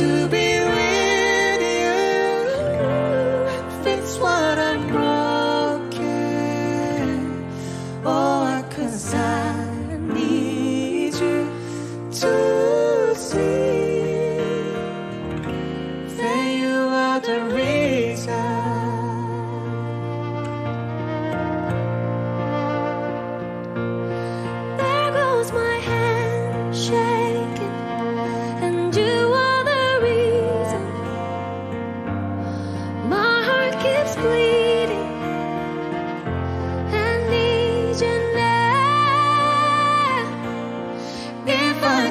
to be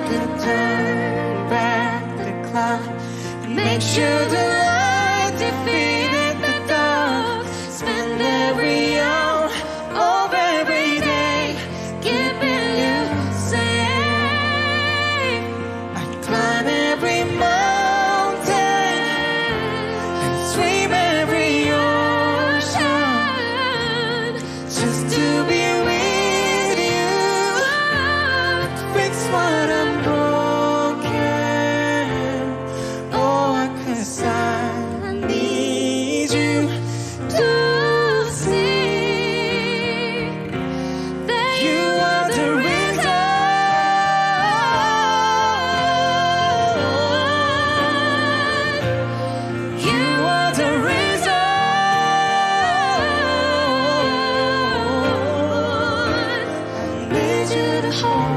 could turn back the clock and make sure that